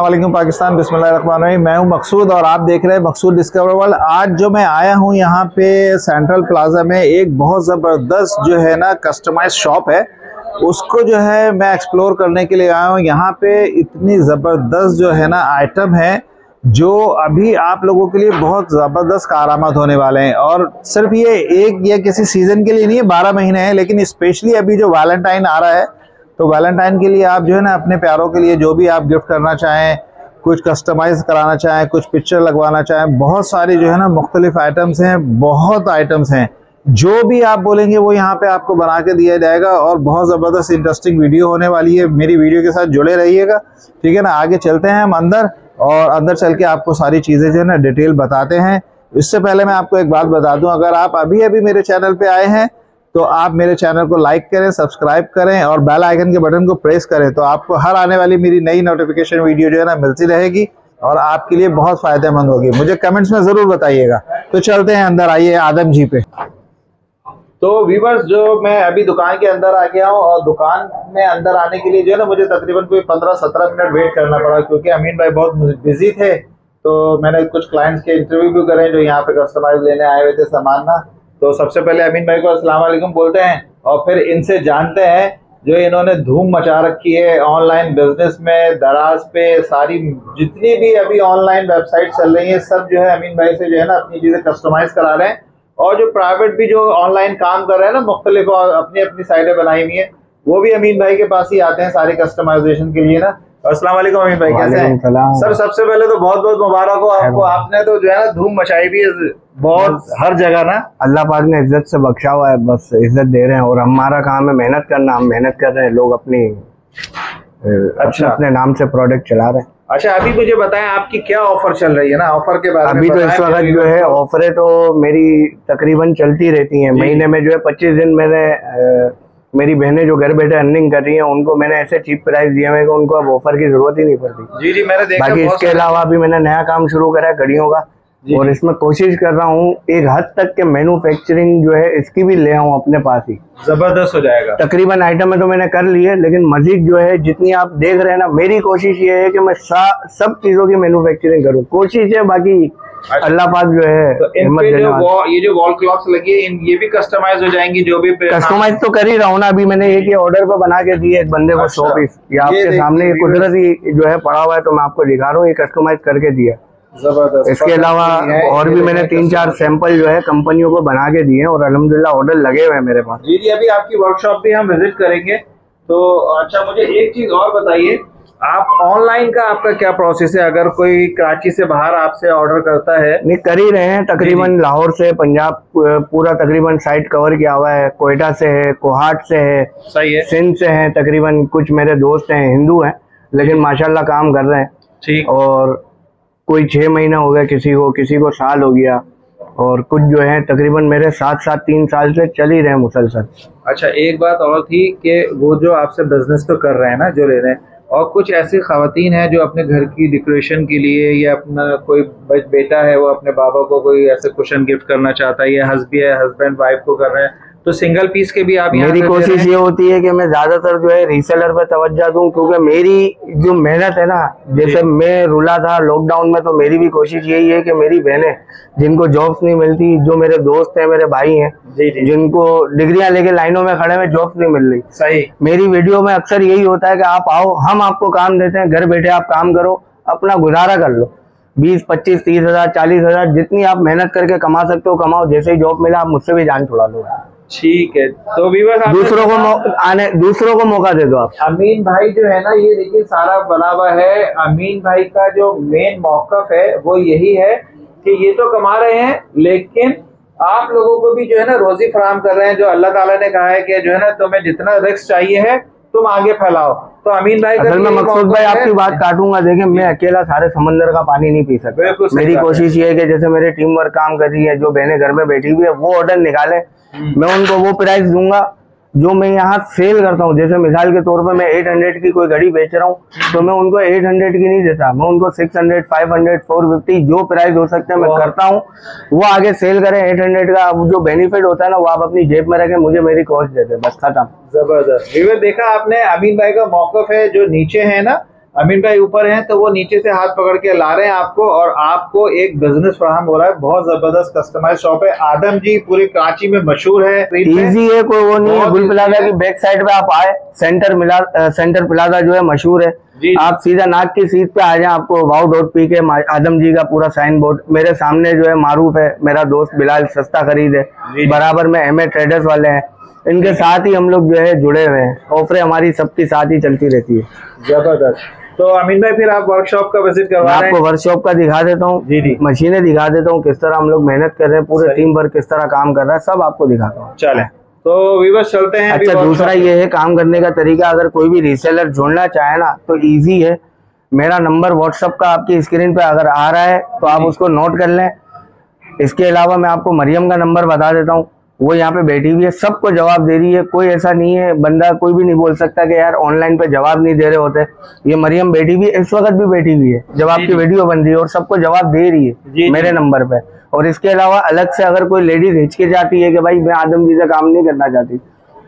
वालेकुम पाकिस्तान, बिस्मिल्लाहिर्रहमानिर्रहीम। मैं हूँ मकसूद और आप देख रहे हैं मकसूद डिस्कवर वर्ल्ड। आज जो मैं आया हूँ यहाँ पे सेंट्रल प्लाजा में, एक बहुत ज़बरदस्त जो है ना कस्टमाइज शॉप है। उसको जो है मैं एक्सप्लोर करने के लिए आया हूँ। यहाँ पे इतनी ज़बरदस्त जो है ना आइटम है, जो अभी आप लोगों के लिए बहुत ज़बरदस्त कारामत होने वाले हैं। और सिर्फ़ ये एक या किसी सीज़न के लिए नहीं है बारह महीने हैं, लेकिन स्पेशली अभी जो वैलेंटाइन आ रहा है तो वैलेंटाइन के लिए आप जो है ना अपने प्यारों के लिए जो भी आप गिफ्ट करना चाहें, कुछ कस्टमाइज कराना चाहें, कुछ पिक्चर लगवाना चाहें, बहुत सारी जो है ना मुख्तलिफ़ आइटम्स हैं, बहुत आइटम्स हैं। जो भी आप बोलेंगे वो यहाँ पे आपको बना के दिया जाएगा और बहुत ज़बरदस्त इंटरेस्टिंग वीडियो होने वाली है। मेरी वीडियो के साथ जुड़े रहिएगा, ठीक है ना? आगे चलते हैं हम अंदर और अंदर चल के आपको सारी चीज़ें जो है ना डिटेल बताते हैं। इससे पहले मैं आपको एक बात बता दूँ, अगर आप अभी अभी मेरे चैनल पे आए हैं तो आप मेरे चैनल को लाइक करें, सब्सक्राइब करें और बेल आइकन के बटन को प्रेस करें तो आपको हर आने वाली मेरी नई नोटिफिकेशन वीडियो जो है ना मिलती रहेगी और आपके लिए बहुत फ़ायदेमंद होगी। मुझे कमेंट्स में ज़रूर बताइएगा। तो चलते हैं अंदर, आइए आदम जी पे। तो वीवर्स जो मैं अभी दुकान के अंदर आ गया हूँ और दुकान में अंदर आने के लिए जो है ना मुझे तकरीबन कोई पंद्रह सत्रह मिनट वेट करना पड़ा क्योंकि अमीन भाई बहुत बिज़ी थे। तो मैंने कुछ क्लाइंट्स के इंटरव्यू भी करे जो यहाँ पे कस्टमाइज लेने आए हुए थे सामान ना। तो सबसे पहले अमीन भाई को वालेकुम बोलते हैं और फिर इनसे जानते हैं जो इन्होंने धूम मचा रखी है ऑनलाइन बिज़नेस में, दराज पे, सारी जितनी भी अभी ऑनलाइन वेबसाइट चल रही है, सब जो है अमीन भाई से जो है ना अपनी चीज़ें कस्टमाइज करा रहे हैं। और जो प्राइवेट भी जो ऑनलाइन काम कर रहे हैं ना, मुख्तलिफ़ अपनी अपनी साइडें बनाई हुई है, वो भी अमीन भाई के पास ही आते हैं सारे कस्टमाइजेशन के लिए ना। अस्सलाम वालेकुम अमीन भाई कैसे हैं? सर सबसे पहले तो बहुत बहुत मुबारक हो आपको। आपने तो जो है ना धूम मचाई भी है बहुत हर जगह ना। अल्लाह पाक ने इज़्ज़त से बख्शा हुआ है बस इज़्ज़त दे रहे हैं। और हमारा काम है मेहनत करना। हम मेहनत कर रहे हैं लोग अपनी अच्छा। अपने नाम से प्रोडक्ट चला रहे हैं। अच्छा अभी मुझे बताएँ आपकी क्या ऑफ़र चल रही है ना? ऑफ़र के बारे अभी तो इस वक्त जो है ऑफरें तो मेरी तकरीबन चलती रहती हैं। महीने में जो है पच्चीस दिन मैंने मेरी बहनें जो घर बैठे अर्निंग कर रही हैं उनको मैंने ऐसे चीप प्राइस दिए हैं कि उनको अब ऑफ़र की ज़रूरत ही नहीं पड़ती। जी जी मैंने देखा बाकी इसके अलावा भी मैंने नया काम शुरू करा है घड़ियों का और इसमें कोशिश कर रहा हूँ एक हद तक के मैन्युफैक्चरिंग जो है इसकी भी ले आऊँ अपने पास ही। ज़बरदस्त हो जाएगा। तकरीबन आइटम तो मैंने कर ली है लेकिन मजीद जो है जितनी आप देख रहे हैं ना मेरी कोशिश ये है कि मैं सब चीज़ों की मैन्युफैक्चरिंग करूँ। कोशिश है बाकी। अल्लाह पाक जो है तो जो ये जो वॉल क्लॉक्स लगी है ये भी कस्टमाइज हो जाएँगी जो भी कस्टमाइज तो कर ही रहा हूँ ना अभी मैंने एक ही ऑर्डर पर बना के दिए एक बंदे को सौ पीस ये आपके सामने कुदरती जो है पड़ा हुआ है तो मैं आपको दिखा रहा हूँ ये कस्टमाइज करके दिया ज़बरदस्त। इसके अलावा और भी मैंने तीन चार सैंपल जो है कंपनियों को बना के दिए और अलहमदिल्ला ऑर्डर लगे हुए हैं मेरे पास। जी जी अभी आपकी वर्कशॉप भी हम विज़िट करेंगे। तो अच्छा मुझे एक चीज़ और बताइए आप ऑनलाइन का आपका क्या प्रोसेस है? अगर कोई कराची से बाहर आपसे ऑर्डर करता है नहीं कर ही रहे हैं। तकरीबन लाहौर से पंजाब पूरा तकरीबन साइट कवर किया हुआ है। कोयटा से है कोहाट से है सही है। सिंध से है तकरीबन कुछ मेरे दोस्त हैं हिंदू हैं लेकिन माशाल्लाह काम कर रहे हैं। ठीक। और कोई छः महीना हो गया किसी को किसी को साल हो गया और कुछ जो है तकरीबन मेरे साथ साथ तीन साल से चल ही रहे हैं मुसलसल। अच्छा एक बात और थी कि वो जो आपसे बिज़नेस तो कर रहे हैं ना जो ले रहे हैं और कुछ ऐसी खातन हैं जो अपने घर की डेकोरेशन के लिए या अपना कोई बेटा है, वो अपने बाबा को कोई ऐसे कुशन गिफ्ट करना चाहता है, या हस्बी है हस्बैंड वाइफ को कर रहे हैं। तो सिंगल पीस के भी आप मेरी कोशिश ये होती है कि मैं ज़्यादातर जो है रीसेलर पे तवज्जा दूँ क्योंकि मेरी जो मेहनत है ना जैसे मैं रुला था लॉकडाउन में तो मेरी भी कोशिश यही है कि मेरी बहनें जिनको जॉब्स नहीं मिलती जो मेरे दोस्त हैं मेरे भाई हैं जिनको डिग्रियाँ लेके लाइनों में खड़े हुए जॉब्स नहीं मिल रही। सही। मेरी वीडियो में अक्सर यही होता है कि आप आओ हम आपको काम देते हैं घर बैठे आप काम करो अपना गुजारा कर लो। बीस पच्चीस तीस हज़ार चालीस हज़ार जितनी आप मेहनत करके कमा सकते हो कमाओ जैसे ही जॉब मिला आप मुझसे भी जान छुड़ा लो ठीक है तो भी बस दूसरों को आने दूसरों को मौका दे दो आप। अमीन भाई जो है ना ये देखिए सारा हुआ है। अमीन भाई का जो मेन मौकफ है वो यही है कि ये तो कमा रहे हैं लेकिन आप लोगों को भी जो है ना रोजी फराम कर रहे हैं जो अल्लाह ताला ने कहा है कि जो है ना तुम्हें जितना रिस्क चाहिए है तुम आगे फैलाओ। तो अमीन भाई असल में मकसूद भाई आपकी बात काटूँगा देखे मैं अकेला सारे समंदर का पानी नहीं पी सकता। मेरी कोशिश ये है कि जैसे मेरे टीम वर्क काम कर रही है जो बहने घर में बैठी हुई है वो ऑर्डर निकाले। मैं उनको वो प्राइस दूँगा जो मैं यहाँ सेल करता हूँ। जैसे मिसाल के तौर पर मैं 800 की कोई घड़ी बेच रहा हूँ तो मैं उनको 800 की नहीं देता। मैं उनको 600 500 450 जो प्राइस हो सकते हैं मैं करता हूँ। वो आगे सेल करें 800 का। जो बेनिफिट होता है ना वो आप अपनी जेब में रखें मुझे मेरी कॉस्ट देते बस खत्म। ज़बरदस्त। देखा आपने अमीन भाई का मौकफ है जो नीचे है ना अमीन भाई ऊपर हैं तो वो नीचे से हाथ पकड़ के ला रहे हैं आपको और आपको एक बिज़नेस फराहम हो रहा है बहुत ज़बरदस्त कस्टमाइज शॉप है। आदम जी पूरे कराची में मशहूर है इजी है कोई वो नहीं है। गुल प्लाजा की बैक साइड पे आप आए सेंटर मिला सेंटर प्लाजा जो है मशहूर है। जी आप सीधा नाक की सीट पे आ जाए आपको वाउ डॉट पी के आदम जी का पूरा साइन बोर्ड मेरे सामने जो है मारूफ है मेरा दोस्त बिलाल सस्ता खरीद है। बराबर में एमए ट्रेडर्स वाले हैं। इनके साथ ही हम लोग जो है जुड़े हुए हैं। ऑफरें हमारी सबके साथ ही चलती रहती है। ज़बरदस्त। तो अमीन भाई फिर आप वर्कशॉप का विज़िट करवा रहे हैं। आपको वर्कशॉप का दिखा देता हूँ। जी जी। मशीनें दिखा देता हूँ किस तरह हम लोग मेहनत कर रहे हैं पूरे टीम वर्क किस तरह काम कर रहा है सब आपको दिखाता हूँ। चले। तो विवश चलते हैं अच्छा दूसरा ये है काम करने का तरीका अगर कोई भी रीसेलर जुड़ना चाहे ना तो इजी है। मेरा नंबर व्हाट्सअप का आपकी स्क्रीन पे अगर आ रहा है तो आप उसको नोट कर लें। इसके अलावा मैं आपको मरियम का नंबर बता देता हूँ। वो यहाँ पे बैठी हुई है सबको जवाब दे रही है कोई ऐसा नहीं है बंदा कोई भी नहीं बोल सकता कि यार ऑनलाइन पे जवाब नहीं दे रहे होते। ये मरियम बैठी हुई है इस वक्त भी बैठी हुई है जब आपकी वीडियो बन रही है और सबको जवाब दे रही है मेरे नंबर पे। और इसके अलावा अलग से अगर कोई लेडीज़ हिचके जाती है कि भाई मैं आदम जी से काम नहीं करना चाहती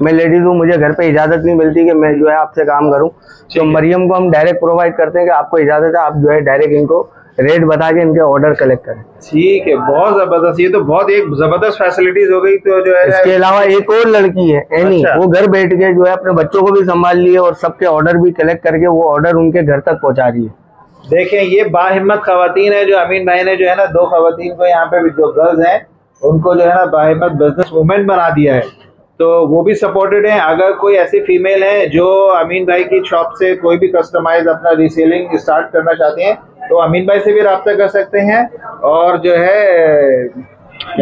मैं लेडीज़ हूँ मुझे घर पे इजाज़त नहीं मिलती कि मैं जो है आपसे काम करूँ। तो मरियम को हम डायरेक्ट प्रोवाइड करते हैं कि आपको इजाज़त है आप जो है डायरेक्ट इनको रेट बता के इनके ऑर्डर कलेक्ट करें। ठीक है बहुत ज़बरदस्त। ये तो बहुत एक ज़बरदस्त फैसिलिटीज़ हो गई तो जो है इसके अलावा एक और लड़की है एनी अच्छा। वो घर बैठ के जो है अपने बच्चों को भी संभाल लिए और सबके ऑर्डर भी कलेक्ट करके वो ऑर्डर उनके घर तक पहुँचा रही है। देखें ये बाहिम्मत खातन है जो अमीन भाई ने जो है ना दो खातन को यहाँ पे जो गर्ल्स हैं उनको जो है ना बाहिम्मत बिज़नेस वूमेन बना दिया है। तो वो भी सपोर्टेड हैं। अगर कोई ऐसी फीमेल है जो अमीन भाई की शॉप से कोई भी कस्टमाइज अपना रीसेलिंग स्टार्ट करना चाहते हैं तो अमीन भाई से भी रबता कर सकते हैं और जो है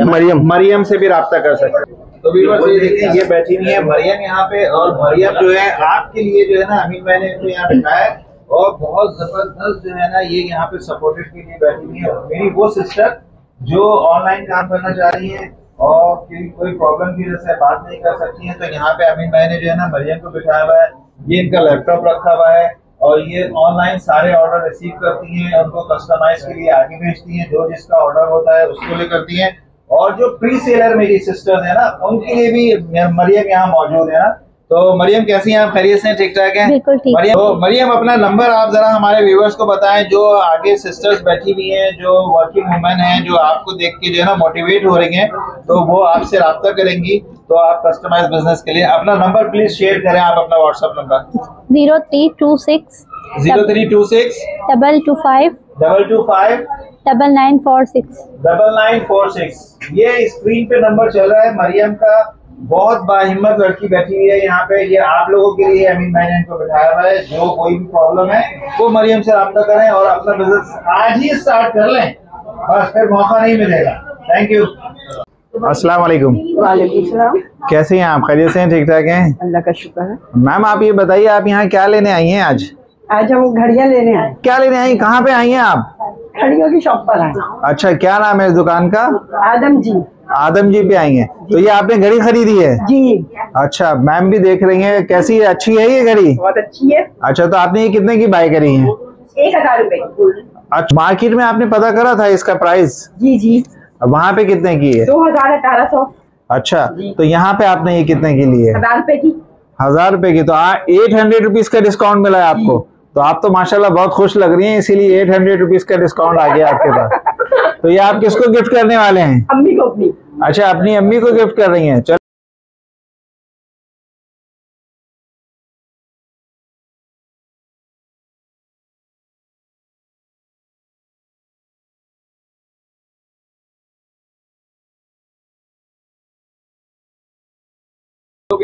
मरियम। मरियम से भी रबता कर सकते हैं। तो ये देखिए ये बैठी हुई है मरियम यहाँ पे और मरियम जो है आपके लिए जो है ना अमीन भाई ने इनको यहाँ बिठाया और बहुत ज़बरदस्त जो है ना ये यहाँ पे सपोर्टेड के लिए बैठी हुई है। मेरी वो सिस्टर जो ऑनलाइन काम करना चाह रही है और कोई प्रॉब्लम की वजह से बात नहीं कर सकती है तो यहाँ पे अमीन भाई ने जो है ना मरियम को बिठाया हुआ है। ये इनका लैपटॉप रखा हुआ है। और ये ऑनलाइन सारे ऑर्डर रिसीव करती हैं उनको कस्टमाइज के लिए आगे भेजती हैं जो जिसका ऑर्डर होता है उसको लिए करती हैं। और जो प्री सेलर मेरी सिस्टर्स है ना उनके लिए भी मरियम यहाँ मौजूद है ना। तो मरियम कैसी हैं आप? खैरियत से? ठीक ठाक हैं? बिल्कुल ठीक। मरियम तो मरियम अपना नंबर आप जरा हमारे व्यूवर्स को बताएँ जो आगे सिस्टर्स बैठी हुई हैं जो वर्किंग वुमेन हैं जो आपको देख के जो है ना मोटिवेट हो रही हैं तो वो आपसे रब्ता करेंगी। तो आप कस्टमाइज बिज़नेस के लिए अपना नंबर प्लीज़ शेयर करें आप अपना WhatsApp number zero three two six zero three two six double two five double two five double nine four six double nine four six. ये स्क्रीन पे नंबर चल रहा है। मरियम का बहुत बाहिम्मत लड़की बैठी हुई है यहाँ पे। ये आप लोगों के लिए अमीन भाई ने इनको बैठाया हुआ है। जो कोई भी प्रॉब्लम है वो मरियम से रब्ता करें और अपना बिज़नेस आज ही स्टार्ट कर लें। बस फिर मौका नहीं मिलेगा। थैंक यू अस्सलाम वालेकुम कैसे हैं आप? खैरियत से ठीक ठाक हैं? अल्लाह का शुक्र है। मैम आप ये बताइए आप यहाँ क्या लेने आई हैं आज? आज हम घड़ियाँ लेने आए। क्या लेने आई? कहाँ पे आई हैं आप? घड़ियों की शॉप पर आए। अच्छा क्या नाम है इस दुकान का? आदम जी। आदम जी पे आई हैं। तो ये आपने घड़ी खरीदी है? जी। अच्छा मैम भी देख रही हैं कैसी है? अच्छी है ये घड़ी? बहुत अच्छी है। अच्छा तो आपने ये कितने की बाय करी है? एक हज़ार रूपए। अच्छा मार्केट में आपने पता करा था इसका प्राइस जी जी। वहाँ पे कितने की है? दो हज़ार अठारह सौ। अच्छा तो यहाँ पे आपने ये कितने की लिए? है हज़ार रुपए की। हज़ार रुपए की तो एट हंड्रेड रुपीज़ का डिस्काउंट मिला है आपको। तो आप तो माशाल्लाह बहुत खुश लग रही हैं इसीलिए एट हंड्रेड रुपीज़ का डिस्काउंट आ गया आपके पास। तो ये आप किसको गिफ्ट करने वाले हैं? अम्मी को अपनी। अच्छा अपनी अम्मी को गिफ्ट कर रही है। चलो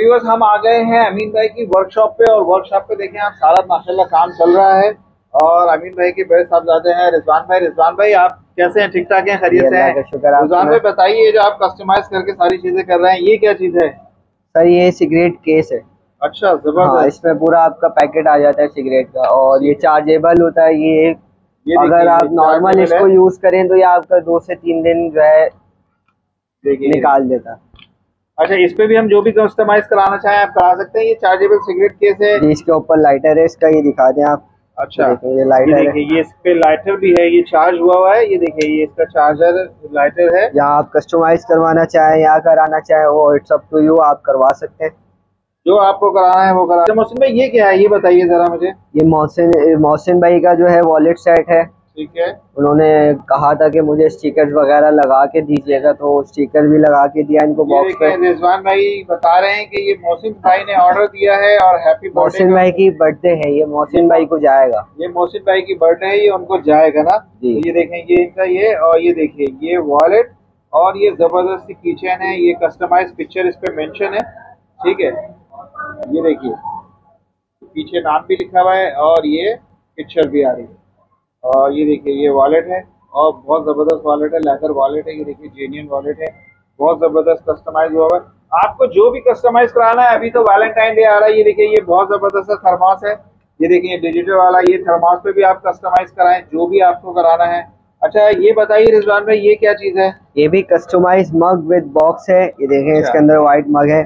व्यूवर्स हम आ गए हैं अमीन भाई की वर्कशॉप पे और वर्कशॉप पे देखें आप सारा माशाल्लाह काम चल रहा है। और अमीन भाई के बड़े साहबजादे हैं रिजवान भाई। रिजवान भाई आप कैसे हैं? ठीक ठाक हैं? खरीद से हैं? रिजवान भाई बताइए जो आप कस्टमाइज करके सारी चीज़ें कर रहे हैं ये क्या चीज़ है? सर ये सिगरेट केस है। अच्छा ज़बरदस्त। हाँ, इसमें पूरा आपका पैकेट आ जाता है सिगरेट का और ये चार्जेबल होता है। ये, ये अगर आप नॉर्मल इसको यूज़ करें तो ये आपका दो से तीन दिन जो है निकाल देता। अच्छा इस पे भी हम जो भी कस्टमाइज कराना चाहें आप करा सकते हैं। ये चार्जेबल सिगरेट केस है। इसके ऊपर लाइटर है इसका ये दिखा दें आप। अच्छा। ये ये लाइटर है। ये इस पे लाइटर भी है ये चार्ज हुआ हुआ है। ये देखिए ये इसका चार्जर लाइटर है। यहाँ आप कस्टमाइज करवाना चाहें या कराना चाहें वो इट्स अप टू यू आप करवा सकते हैं। जो आपको कराना है वो करा मोहसिन भाई ये क्या है? ये बताइए जरा मुझे। ये मोहसिन मोहसिन भाई का जो है वॉलेट सेट है। ठीक है? उन्होंने कहा था कि मुझे स्टिकर वगैरह लगा के दीजिएगा तो स्टिकर भी लगा के दिया इनको बॉक्स पे। रिजवान भाई बता रहे हैं कि ये मोहसिन भाई ने ऑर्डर दिया है और हैप्पी मोहसिन भाई की बर्थडे है ये मोहसिन भाई को जाएगा। ये मोहसिन भाई की बर्थडे है ये उनको जाएगा ना? जी। तो ये देखें ये इनका ये और ये देखिए ये वॉलेट और ये ज़बरदस्त कीचेन है ये कस्टमाइज पिक्चर इस पे मेंशन है ठीक है? ये देखिए पीछे नाम भी लिखा हुआ है और ये पिक्चर भी आ रही है। और ये देखिए ये वॉलेट है और बहुत ज़बरदस्त वॉलेट है लेदर वॉलेट है ये देखिए जेन्यन वॉलेट है बहुत ज़बरदस्त कस्टमाइज हुआ हुआ है। आपको जो भी कस्टमाइज कराना है अभी तो वैलेंटाइन डे आ रहा है ये देखिए ये बहुत ज़बरदस्त थर्मास है ये देखिए डिजिटल वाला ये थर्मास पे भी आप कस्टमाइज कराएँ जो भी आपको कराना है। अच्छा ये बताइए रिजवान भाई ये क्या चीज़ है? ये भी कस्टमाइज मग विद बॉक्स है ये देखें अच्छा। इसके अंदर व्हाइट मग है।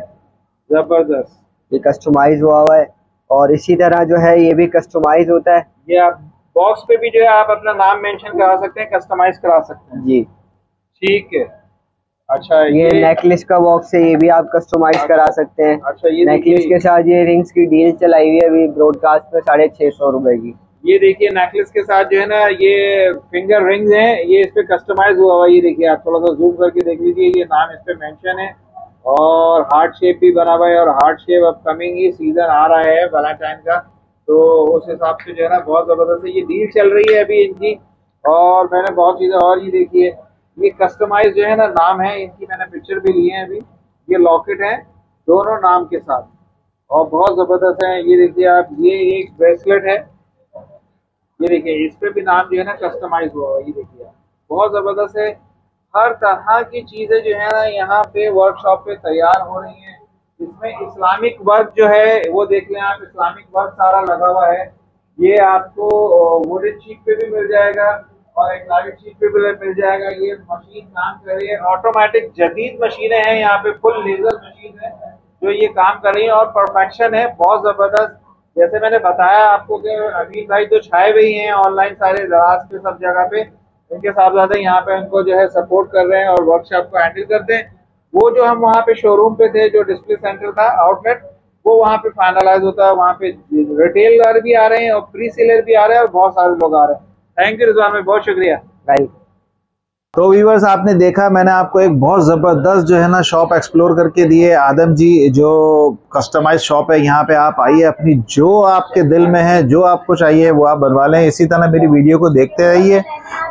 ज़बरदस्त। ये कस्टमाइज हुआ हुआ है और इसी तरह जो है ये भी कस्टमाइज होता है। ये आप बॉक्स पे भी जो है आप अपना नाम मेंशन करा सकते हैं कस्टमाइज करा सकते हैं। जी। ठीक है। अच्छा ये ये नेकलेस का बॉक्स है ये भी आप कस्टमाइज करा सकते हैं। अच्छा ये नेकलेस के साथ ये रिंग्स की डील चलाई हुई है अभी ब्रॉडकास्ट पे साढ़े छह सौ रुपए की। ये देखिए नेकलेस के साथ जो है ना ये फिंगर रिंग्स हैं ये इस पे कस्टमाइज हुआ हुआ ये देखिए आप थोड़ा सा जूम करके देख लीजिए ये नाम इस पे मेंशन है। और हार्ट शेप भी बना हुआ है और हार्ट शेप अब कमिंग ही सीज़न आ रहा है वैलेंटाइन का। तो उस हिसाब से जो है ना, बहुत ज़बरदस्त है। ये डील चल रही है अभी इनकी और मैंने बहुत चीज़ें और ये है। ये कस्टमाइज जो है ना, नाम है इनकी, मैंने पिक्चर भी ली है अभी। ये लॉकेट है, दोनों नाम के साथ। और बहुत ज़बरदस्त है। ये देखिए आप, ये एक ब्रेसलेट है। ये देखिए, इस पे भी नाम जो है ना कस्टमाइज हुआ है। ये देखिए आप, बहुत ज़बरदस्त है। हर तरह की चीज़ें जो है ना, यहाँ पे वर्कशॉप पे तैयार हो रही हैं। इसमें इस्लामिक वर्क जो है, वो देख लें आप, इस्लामिक वर्क सारा लगा हुआ है। ये आपको वुडन शीट पे भी मिल जाएगा और एक्लाइट शीट पे भी मिल जाएगा। ये मशीन काम कर रही है। ऑटोमेटिक जदीद मशीनें हैं यहाँ पे फुल लेजर मशीन है जो ये काम कर रही है और परफेक्शन है, बहुत ज़बरदस्त। जैसे मैंने बताया आपको कि अमीन भाई तो छाए हुए ही ऑनलाइन सारे दराज पे सब जगह पे। इनके साहबजादे यहाँ पे उनको जो है सपोर्ट कर रहे हैं और वर्कशॉप को हैंडल करते हैं। वो जो हम वहाँ पे शोरूम पे थे, जो डिस्प्ले सेंटर था आउटलेट वो वहाँ पे फाइनलाइज होता है। वहाँ पे रिटेलर भी आ रहे हैं और प्री सेलर भी आ रहे हैं और बहुत सारे लोग आ रहे हैं। थैंक यू रिजवान बहुत शुक्रिया। राइट तो व्यूवर्स आपने देखा, मैंने आपको एक बहुत ज़बरदस्त जो है ना शॉप एक्सप्लोर करके दिए। आदम जी, जो कस्टमाइज शॉप है, यहाँ पे आप आइए, अपनी जो आपके दिल में है, जो आपको चाहिए, वो आप बनवा लें। इसी तरह मेरी वीडियो को देखते रहिए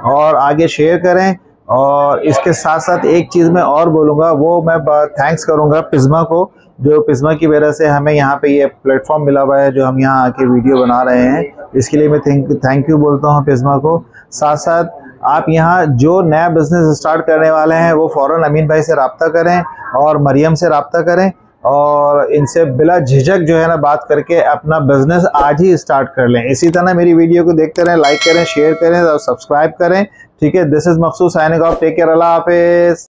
और आगे शेयर करें। और इसके साथ साथ एक चीज़ मैं और बोलूँगा, वो मैं थैंक्स करूँगा पिज्मा को, जो पिज्मा की वजह से हमें यहाँ पे ये प्लेटफॉर्म मिला हुआ है, जो हम यहाँ आके वीडियो बना रहे हैं। इसके लिए मैं थैंक थैंक यू बोलता हूँ पिज्मा को। साथ साथ आप यहाँ जो नया बिज़नेस स्टार्ट करने वाले हैं, वो फ़ौरन अमीन भाई से रबता करें और मरियम से रबता करें और इनसे बिला झिझक जो है ना बात करके अपना बिज़नेस आज ही स्टार्ट कर लें। इसी तरह मेरी वीडियो को देखते रहें लाइक करें शेयर करें और सब्सक्राइब करें। ठीक है this is Makhsoos signing off take care अल्लाह हाफिज़।